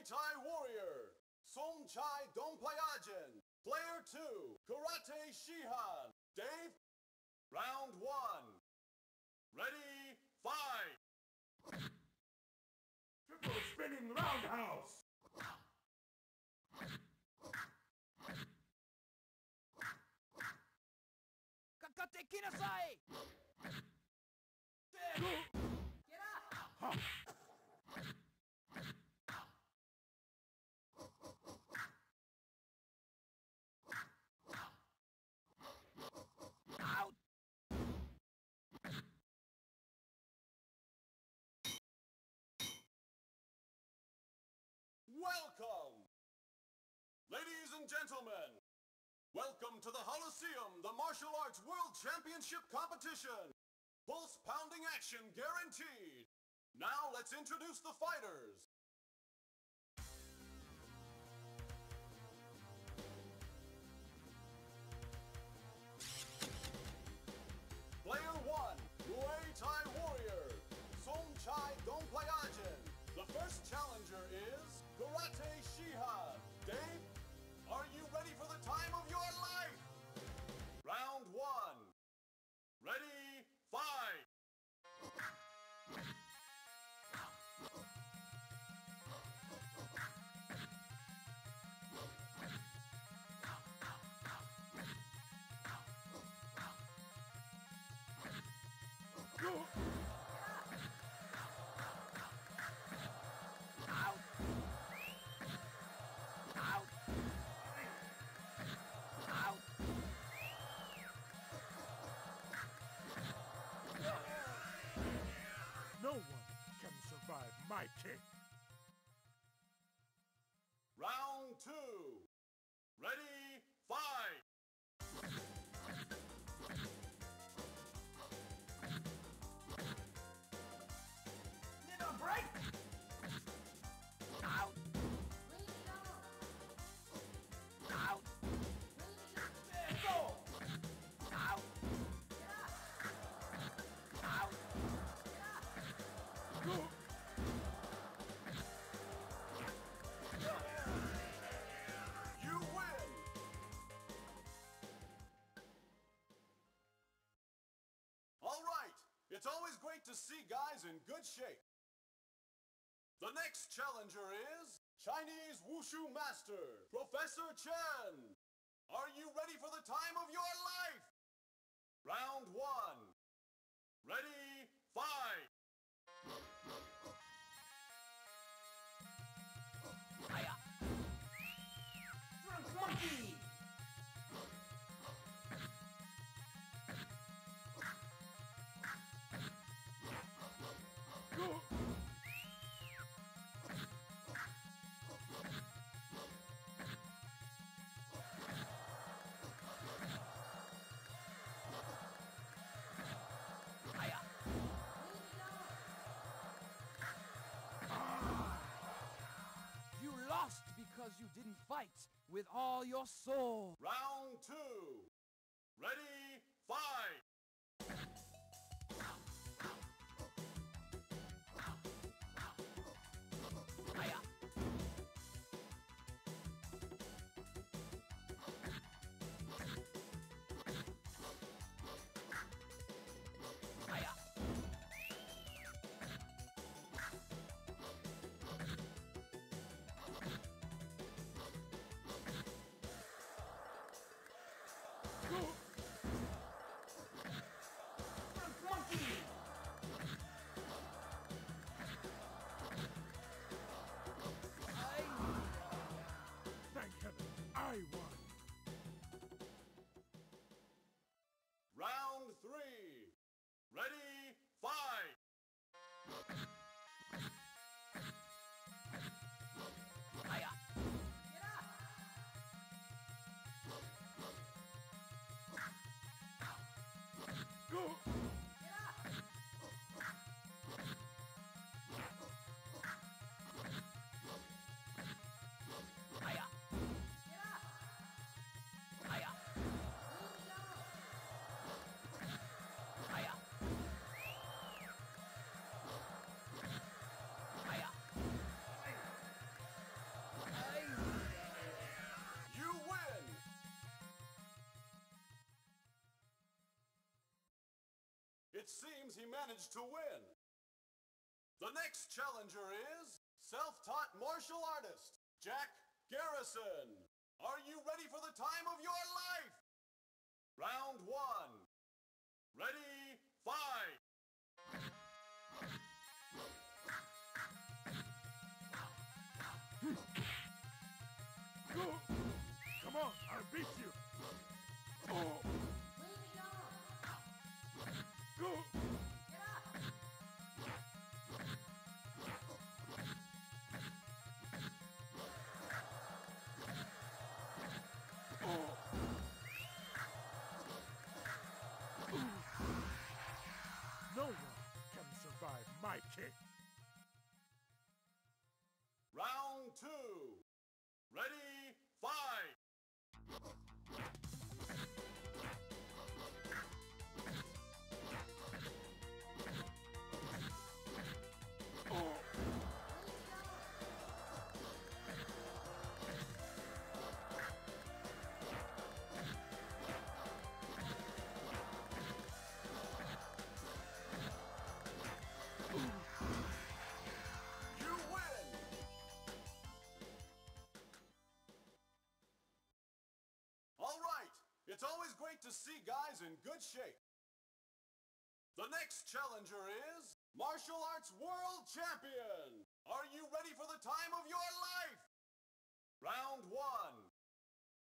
Thai Warrior, Somchai Dompayagen. Player 2, Karate Shihan, Dave. Round 1. Ready, fight! Triple spinning roundhouse! Kakate kinasai! Welcome! Ladies and gentlemen, welcome to the Holosseum, the Martial Arts World Championship Competition! Pulse pounding action guaranteed! Now let's introduce the fighters! Is my kick! It's always great to see guys in good shape. The next challenger is Chinese Wushu Master, Professor Chen. Are you ready for the time of your life? Round one. Ready, fight! Didn't fight with all your soul. Round two. Ready, It seems he managed to win. The next challenger is self-taught martial artist, Jack Garrison. Are you ready for the time of your life? Round one. Ready, fight! Come on, I'll beat you! Round two. Ready, it's always great to see guys in good shape. The next challenger is Martial Arts World Champion. Are you ready for the time of your life? Round one.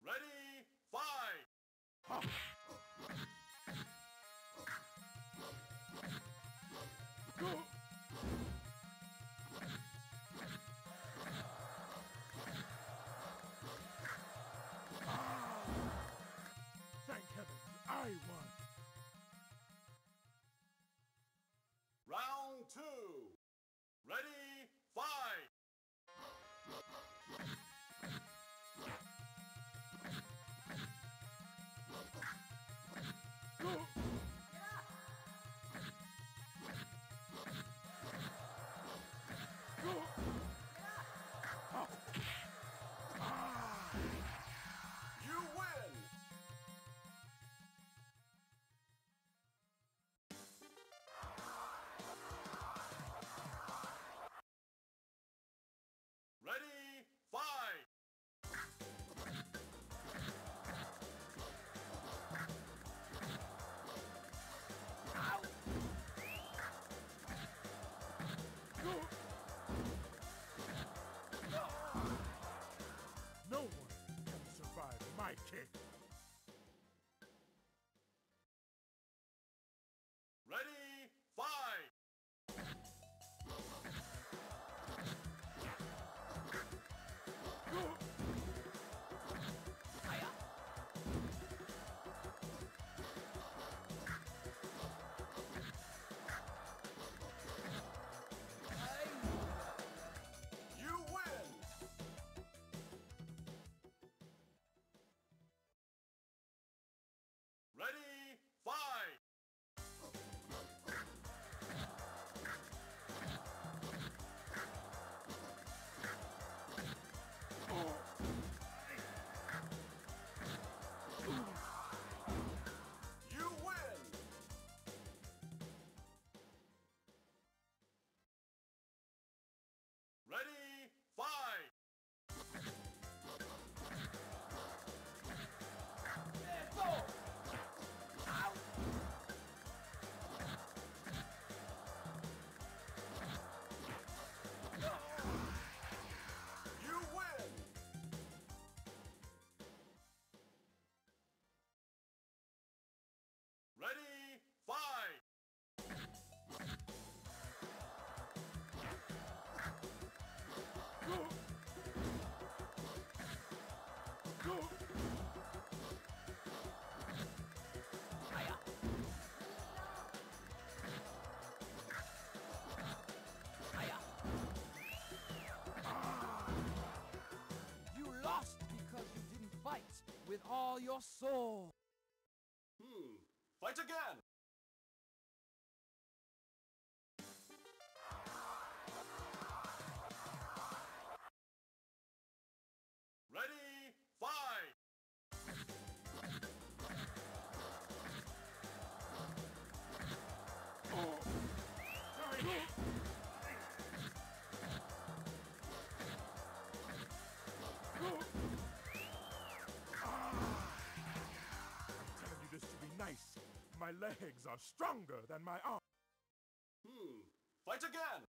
Ready, fight! Two. My kick! All your soul. Hmm, fight again! My legs are stronger than my arms. Hmm. Fight again!